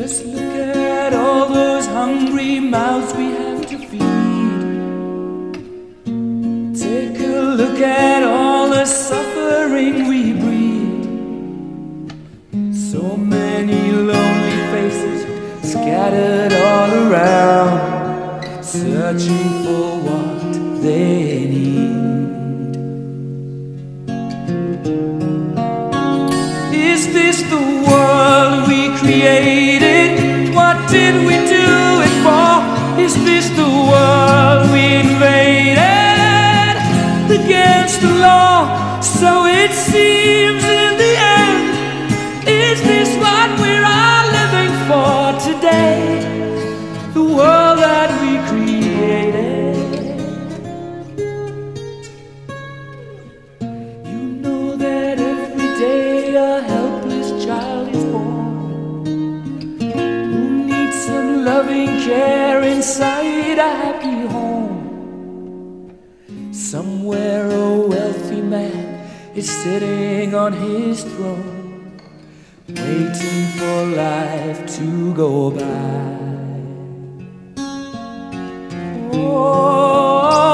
Just look at all those hungry mouths we have to feed. Take a look at all the suffering we breed. So many lonely faces scattered all around, searching for what they need. Is this the the world we invaded against the law? So it seems in the end. loving care inside a happy home. Somewhere a wealthy man is sitting on his throne, waiting for life to go by. Oh,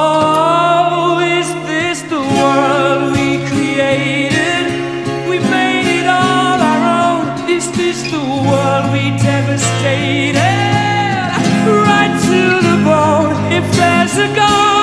is this the world we created? We made it all our own. Is this the world we devastated? ago.